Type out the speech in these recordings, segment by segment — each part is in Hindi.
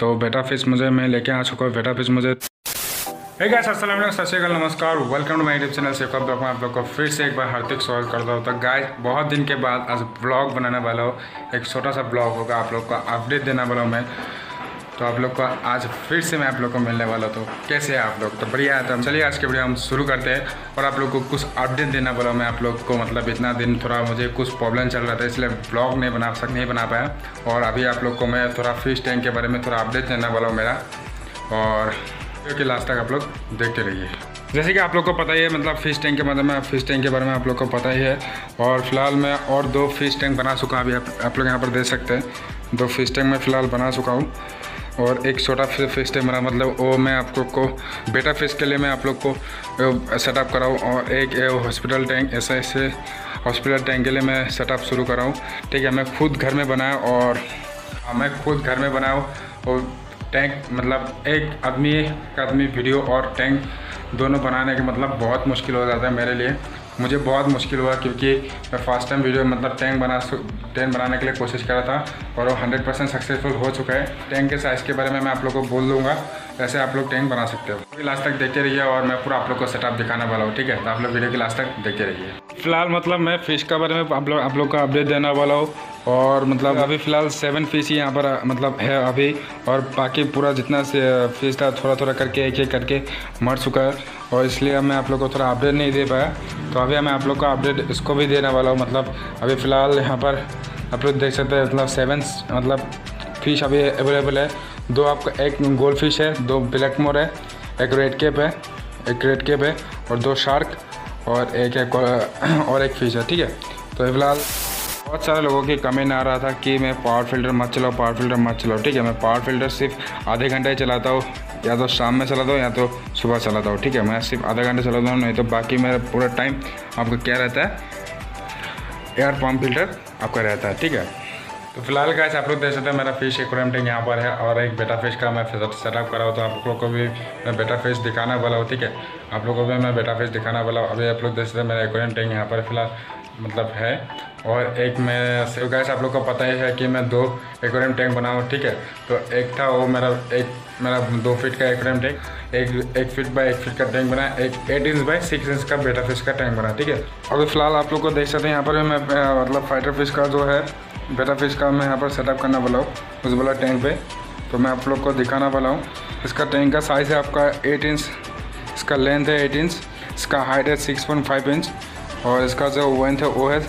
तो बेटा फ़िश मुझे मैं लेके आ चुका हूँ। बेटा फ़िश मुझे हे गाइस अस्सलाम वालेकुम, सत नमस्कार। Welcome to my YouTube channel से कब मैं आप लोग को फिर से एक बार हार्दिक स्वागत करता हूँ। तो गाइस बहुत दिन के बाद आज ब्लॉग बनाने वाला हूँ। एक छोटा सा ब्लॉग होगा, आप लोग को अपडेट देने वाला हूँ मैं। तो आप लोग को आज फिर से मैं आप लोग को मिलने वाला तो कैसे है आप लोग? तो बढ़िया है। तो चलिए आज के वीडियो हम शुरू करते हैं और आप लोग को कुछ अपडेट देना वाला मैं आप लोग को। मतलब इतना दिन थोड़ा मुझे कुछ प्रॉब्लम चल रहा था इसलिए ब्लॉग नहीं बना सक नहीं बना पाया। और अभी आप लोग को मैं थोड़ा फ़िश टैंक के बारे में थोड़ा अपडेट देना हूँ मेरा। और क्योंकि लास्ट तक आप लोग देखते रहिए। जैसे कि आप लोग को पता ही है मतलब फ़िश टैंक के बारे में फ़िश टैंक के बारे में आप लोग को पता ही है। और फ़िलहाल मैं और दो फ़िश टैंक बना चुका अभी। आप, आप लोग यहाँ पर देख सकते हैं। दो फ़िश टैंक मैं फ़िलहाल बना चुका हूँ। और एक छोटा फ़िश टैंक बना मतलब वो मैं आप लोग को बेटा फ़िश के लिए मैं आप लोग को सेटअप कराऊँ और एक हॉस्पिटल टैंक ऐसे ऐसे हॉस्पिटल टैंक के लिए मैं सेटअप शुरू कराऊँ। ठीक है मैं खुद घर में बनाया और हाँ, मैं खुद घर में बनाऊँ और टैंक मतलब एक आदमी एक आदमी वीडियो और टैंक दोनों बनाने के मतलब बहुत मुश्किल हो जाता है मेरे लिए। मुझे बहुत मुश्किल हुआ क्योंकि मैं फ़र्स्ट टाइम वीडियो मतलब टैंक बना टैंक बनाने के लिए कोशिश कर रहा था और वो हंड्रेड परसेंट सक्सेसफुल हो चुका है। टैंक के साइज़ के बारे में मैं आप लोग को बोल दूँगा, ऐसे आप लोग टैंक बना सकते हो। लास्ट तक देखते रहिए और मैं पूरा आप लोग को सेटअप दिखाने वाला हूँ, ठीक है? तो आप लोग वीडियो के लास्ट तक देखते रहिए। फ़िलहाल मतलब मैं फ़िश का बारे में आप लोग आप लोग का अपडेट देने वाला हूँ। और मतलब अभी फ़िलहाल सेवन फ़ीस ही यहाँ पर मतलब है अभी। और बाकी पूरा जितना से फ़िश था थोड़ा थोड़ा करके एक एक करके मर चुका है। और इसलिए मैं आप लोग को थोड़ा अपडेट नहीं दे पाया। तो अभी मैं आप लोग का अपडेट इसको भी देने वाला हूँ। मतलब अभी फ़िलहाल यहाँ पर आप लोग देख सकते हैं मतलब सेवन मतलब फ़िश अभी अवेलेबल है। दो आपका एक गोल्ड फ़िश है दो ब्लैक मोर है एक रेड केप है एक रेड केप है और दो शार्क और एक एक और एक फ़िश है ठीक है? तो फ़िलहाल बहुत सारे लोगों की कमेंट आ रहा था कि मैं पावर फ़िल्टर मत चलाओ पावर फ़िल्टर मत चलाओ। ठीक है, मैं पावर फ़िल्टर सिर्फ़ आधे घंटे ही चलाता हूँ, या तो शाम में चलाता हूँ, या तो सुबह चलाता हूँ। ठीक है, मैं सिर्फ़ आधा घंटे चलाता हूँ, नहीं तो बाकी मेरा पूरा टाइम आपका क्या रहता है? एयर पम्प फ़िल्टर आपका रहता है, ठीक है। तो फ़िलहाल कैसे आप लोग देख सकते हैं मेरा फ़िश एक्वेरियम टैंक यहाँ पर है और एक बेटा फ़िश का मैं सेटअप करा हूँ तो आप लोग को भी मैं बेटा फ़िश दिखाने वाला हूँ, ठीक है। आप लोगों को भी मैं बेटा फ़िश दिखाने वाला हूँ। अभी आप लोग देख सकते हैं मेरा एक्वेरियम टैंक यहाँ पर फ़िलहाल मतलब है। और एक मैं गैस आप लोग को पता ही है कि मैं दो एक्वेरियम टैंक बनाऊँ, ठीक है? तो एक था वो मेरा, एक मेरा दो फीट का एक्वेरियम टैंक एक एक फीट बाय एक फीट का टैंक बना, एक eight inch by six inch का बेटा फ़िश का टैंक बना, ठीक है? अभी फ़िलहाल आप लोग को देख सकते हैं, यहाँ पर मैं मतलब फाइटर फ़िश का जो है बेटा फ़िश का मैं यहाँ पर सेटअप करना वाला हूँ, उस वाला टैंक पे। तो मैं आप लोग को दिखाना वाला हूँ, इसका टैंक का साइज़ है आपका एट इंच इसका लेंथ है एट इंच इसका हाइट है सिक्स पॉइंट फाइव इंच और इसका जो वेंथ है वो है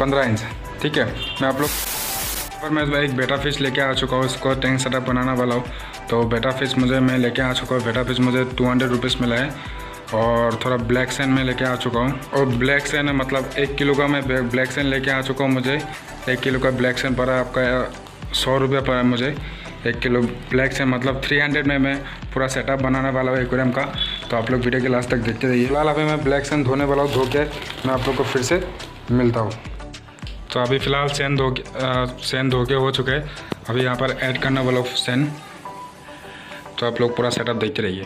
पंद्रह इंच। ठीक है, मैं आप लोग पर मैं एक बेटा फ़िश लेके आ चुका हूँ, इसको टैंक सेटअप बनाना वाला हूँ। तो बेटा फ़िश मुझे मैं लेके आ चुका हूँ बेटा फ़िश मुझे टू हंड्रेड रुपीज़ मिला है। और थोड़ा ब्लैक सैन में लेके आ चुका हूँ। और ब्लैक सैन है मतलब एक किलो का मैं ब्लैक सैन लेके आ चुका हूँ मुझे। एक किलो का ब्लैक सैन पड़ा आपका सौ रुपये पड़ा मुझे। एक किलो ब्लैक सैन मतलब थ्री हंड्रेड में मैं पूरा सेटअप बनाने वाला हूँ एक्वेरियम का। तो आप लोग वीडियो के लास्ट तक देखते रहिए। फ़िलहाल अभी मैं ब्लैक सैन धोने वाला हूँ, धो के मैं आप लोग को फिर से मिलता हूँ। तो अभी फ़िलहाल सेंध धो सेंड धो के हो चुके हैं। अभी यहाँ पर ऐड करना वाला सेंड सैन तो आप लोग पूरा सेटअप देखते रहिए।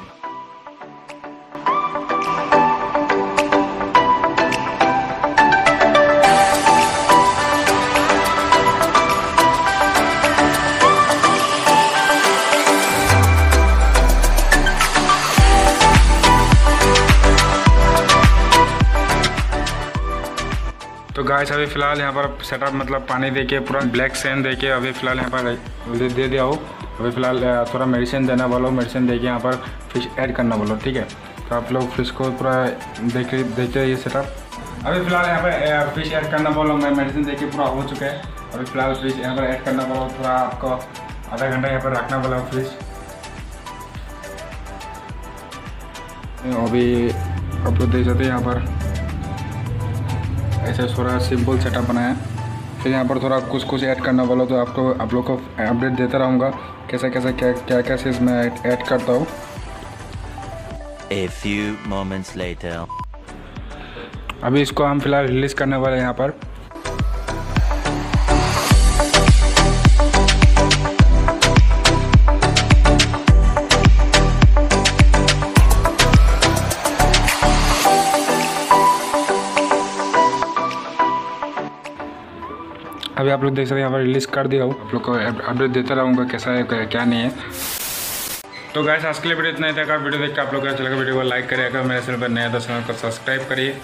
तो गाइस अभी फ़िलहाल यहाँ पर सेटअप मतलब पानी दे के पूरा ब्लैक सैन दे के अभी फ़िलहाल यहाँ पर दे, दिया हो। अभी फ़िलहाल थोड़ा मेडिसिन देना बोलो मेडिसिन दे के यहाँ पर फ़िश ऐड करना बोलो ठीक है? तो आप लोग फ़िश को पूरा देख देखते रहिए सेटअप अभी फ़िलहाल यहाँ पर फ़िश ऐड करना बोलो मैं मेडिसिन दे के पूरा हो चुका है। अभी फ़िलहाल फ़िश यहाँ पर ऐड करना बोलो थोड़ा आपको आधा घंटा यहाँ पर रखना वाला फ़िश अभी आप लोग देख सकते हैं यहाँ पर। ऐसे थोड़ा सिंपल सेटअप बनाया। फिर यहाँ पर थोड़ा कुछ कुछ ऐड करना वाला तो आपको आप लोग को अपडेट देता रहूँगा कैसे कैसे क्या क्या क्या चीज़ मैं ऐड करता हूँ। A few moments later. अभी इसको हम फ़िलहाल रिलीज़ करने वाले हैं यहाँ पर। अभी आप लोग देख सकते हैं, यहाँ पर रिलीज़ कर दिया हूँ। आप लोग को अपडेट देता रहूँगा कैसा है, क्या नहीं है। तो गैस आज के लिए वीडियो इतना ही था। वीडियो देख के आप लोग को अच्छा लगा वीडियो को लाइक करिए। अगर मेरे चैनल पर नया तो चैनल को सब्सक्राइब करिए।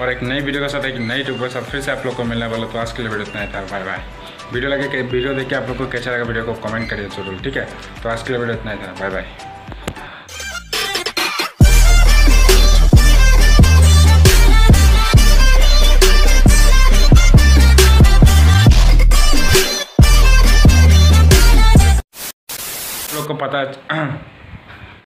और एक नई वीडियो के साथ एक नई ट्यूब पर फिर से आप लोग को मिलने वाला तो आज के लिए वीडियो इतना ही था। बाय बाय वीडियो लगे वीडियो देख के आप लोग को कैसा लगा वीडियो को कमेंट करिए ज़रूर, ठीक है? तो आज के लिए वीडियो इतना ही था। बाय बाय लोग को पता